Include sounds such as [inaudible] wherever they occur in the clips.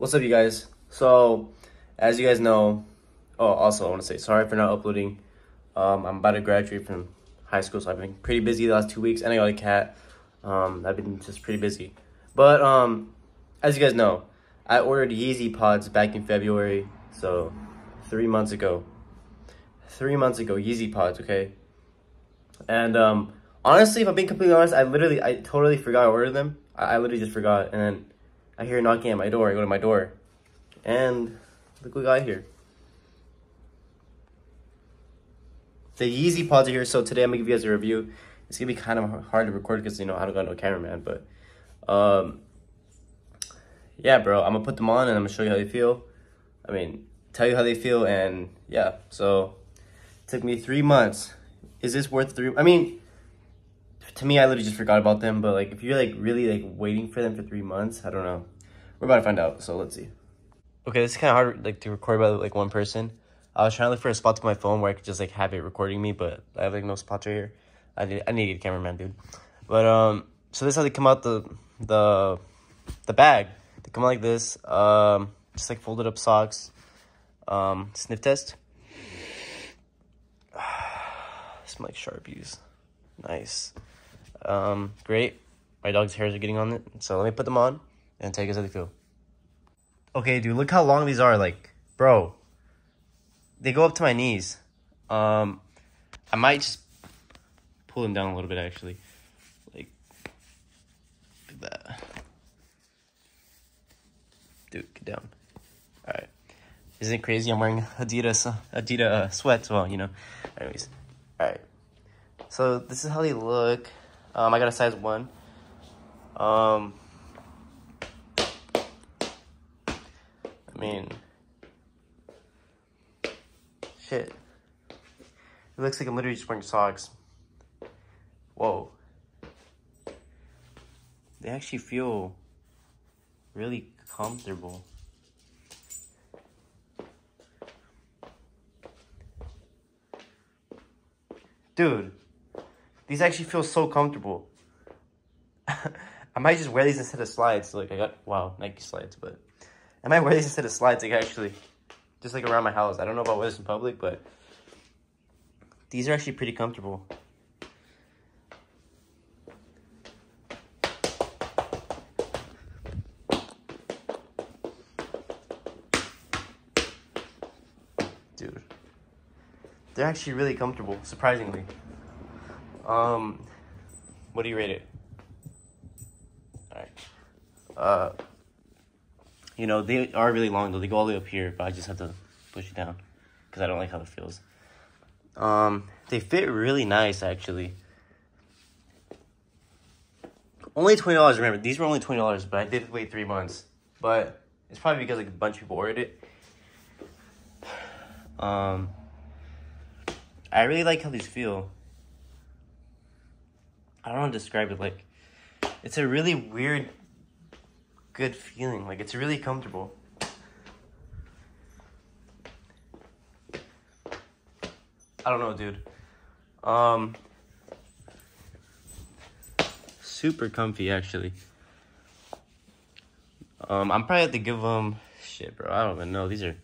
What's up, you guys? So, as you guys know, oh, also, I want to say sorry for not uploading. Um, I'm about to graduate from high school, so I've been pretty busy the last two weeks, and I got a cat. Um, I've been just pretty busy. But, um, as you guys know, I ordered Yeezy Pods back in February, so three months ago. Three months ago, Yeezy Pods, okay? And, um, honestly, if I'm being completely honest, I literally, I totally forgot I ordered them. I, I literally just forgot, and then I hear knocking at my door. I go to my door, and look what we got here. The Yeezy pods are here, so today I'm gonna give you guys a review. It's gonna be kind of hard to record because you know I don't got no cameraman, but um, yeah, bro, I'm gonna put them on and I'm gonna show you how they feel. I mean, tell you how they feel, and yeah. So took me three months. Is this worth three? I mean, to me, I literally just forgot about them. But like, if you're like really like waiting for them for three months, I don't know. We're about to find out. So let's see. Okay, this is kind of hard like to record by like one person. I was trying to look for a spot to my phone where I could just like have it recording me, but I have like no spots right here. I need I need a cameraman, dude. But um, so this is how they come out the the the bag. They come out like this. Um, just like folded up socks. Um, sniff test. [sighs] Smell like sharpies. Nice. Um, great. My dog's hairs are getting on it. So let me put them on and take us how they feel. Okay, dude, look how long these are. Like, bro, they go up to my knees. Um, I might just pull them down a little bit, actually. Like, like that. Dude, get down. All right. Isn't it crazy? I'm wearing Adidas, uh, Adidas uh, sweats. Well, you know. Anyways, all right. So this is how they look. Um, I got a size one. Um, I mean, shit. It looks like I'm literally just wearing socks. Whoa. They actually feel really comfortable. Dude. These actually feel so comfortable. [laughs] I might just wear these instead of slides. Like I got wow Nike slides, but I might wear these instead of slides. Like actually, just like around my house. I don't know about wear this in public, but these are actually pretty comfortable. Dude, they're actually really comfortable, surprisingly. Um, what do you rate it? All right. Uh, you know they are really long though. They go all the way up here, but I just have to push it down because I don't like how it feels. Um, they fit really nice actually. Only twenty dollars. Remember, these were only twenty dollars, but I did wait three months. But it's probably because like a bunch of people ordered it. Um, I really like how these feel. I don't know how to describe it. Like, it's a really weird, good feeling. Like, it's really comfortable. I don't know, dude. Um, super comfy, actually. Um, I'm probably have to give them shit, bro. I don't even know. These are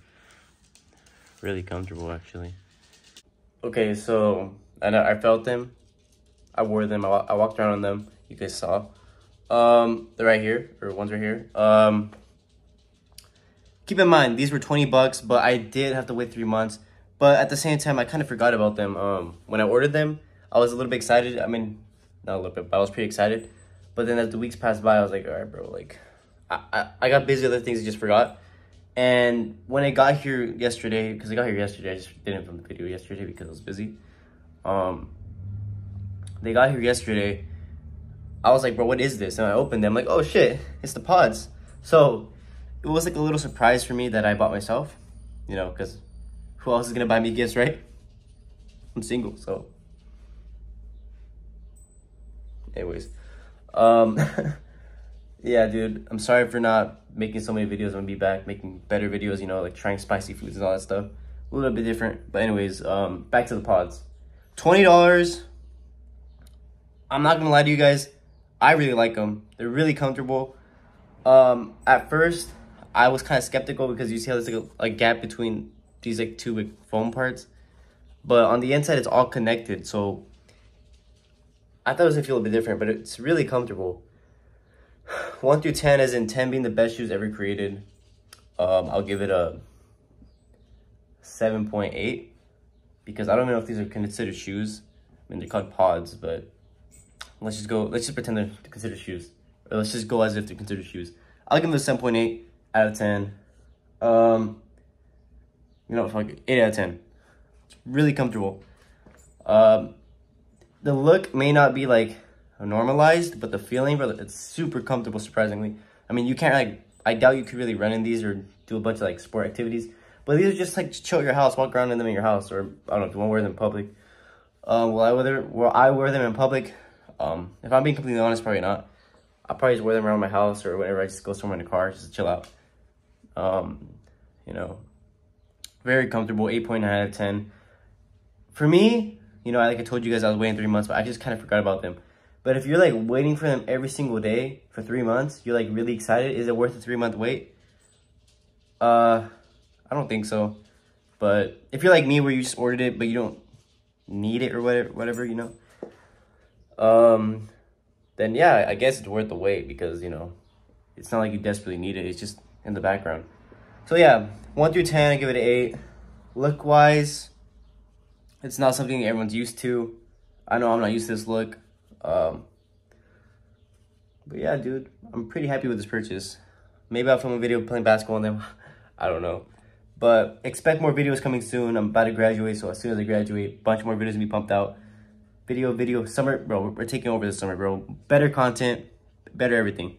really comfortable, actually. Okay, so I know I felt them. I wore them. I, I walked around on them. You guys saw. Um, they're right here, or one's right here. Um, keep in mind, these were 20 bucks, but I did have to wait three months. But at the same time, I kind of forgot about them. Um, when I ordered them, I was a little bit excited. I mean, not a little bit, but I was pretty excited. But then as the weeks passed by, I was like, all right, bro, like, I, I, I got busy other things I just forgot. And when I got here yesterday, because I got here yesterday, I just didn't film the video yesterday because I was busy. Um, they got here yesterday. I was like, bro, what is this? And I opened them, like, oh shit, it's the pods. So it was like a little surprise for me that I bought myself, you know, because who else is gonna buy me gifts, right? I'm single, so. Anyways, um, [laughs] yeah, dude, I'm sorry for not making so many videos. I'm gonna be back making better videos, you know, like trying spicy foods and all that stuff. A little bit different, but anyways, um, back to the pods. Twenty dollars I'm not gonna lie to you guys. I really like them. They're really comfortable. Um, at first, I was kind of skeptical because you see how there's like a, a gap between these like two like foam parts. But on the inside, it's all connected. So I thought it was gonna feel a bit different, but it's really comfortable. [sighs] 1 through 10 as in 10 being the best shoes ever created. Um, I'll give it a 7.8 because I don't know if these are considered shoes. I mean, they're called pods, but let's just go, let's just pretend they're considered shoes. Or let's just go as if they're considered shoes. I'll give them a 7.8 out of 10. Um, you know, fuck, 8 out of 10. It's really comfortable. Um, the look may not be like normalized, but the feeling, it's super comfortable, surprisingly. I mean, you can't like, I doubt you could really run in these or do a bunch of like sport activities. But these are just like chill your house, walk around in them in your house, or I don't know if you want to wear them in public. Um, will I wear them? Will I wear them in public? Um, if I'm being completely honest, probably not. I'll probably just wear them around my house or whenever I just go somewhere in the car just to chill out. Um, you know, very comfortable, 8.9 out of 10. For me, you know, I like I told you guys, I was waiting three months, but I just kind of forgot about them. But if you're like waiting for them every single day for three months, you're like really excited. Is it worth a three month wait? Uh, I don't think so. But if you're like me where you just ordered it, but you don't need it or whatever, whatever you know, um, then yeah, I guess it's worth the wait because, you know, it's not like you desperately need it. It's just in the background. So yeah, 1 through 10, I give it an 8. Look-wise, it's not something everyone's used to. I know I'm not used to this look. Um, but yeah, dude, I'm pretty happy with this purchase. Maybe I'll film a video playing basketball in them. [laughs] I don't know. But expect more videos coming soon. I'm about to graduate, so as soon as I graduate, a bunch more videos will be pumped out. Video, video, summer, bro, we're taking over this summer, bro. Better content, better everything.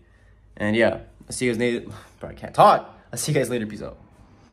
And yeah, I'll see you guys later. [sighs] Bro, I can't talk. I'll see you guys later. Peace out.